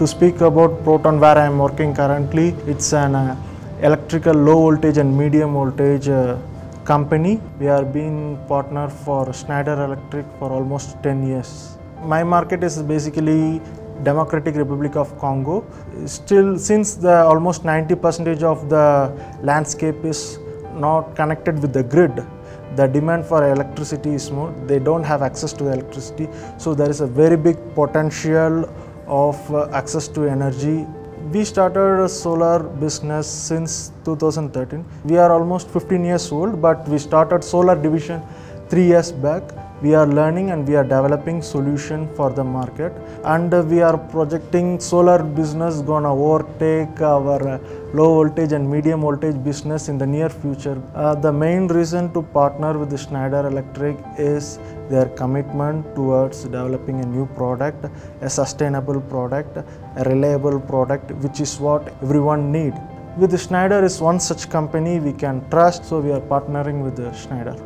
To speak about Proton where I am working currently, it's an uh, electrical low voltage and medium voltage uh, company. We are being partner for Schneider Electric for almost 10 years. My market is basically Democratic Republic of Congo. Still, since the almost 90 percentage of the landscape is not connected with the grid, the demand for electricity is more. They don't have access to electricity, so there is a very big potential of uh, access to energy. We started a solar business since 2013. We are almost 15 years old, but we started solar division three years back we are learning and we are developing solution for the market and we are projecting solar business gonna overtake our low voltage and medium voltage business in the near future. Uh, the main reason to partner with schneider electric is their commitment towards developing a new product a sustainable product a reliable product which is what everyone need. With schneider is one such company we can trust so we are partnering with schneider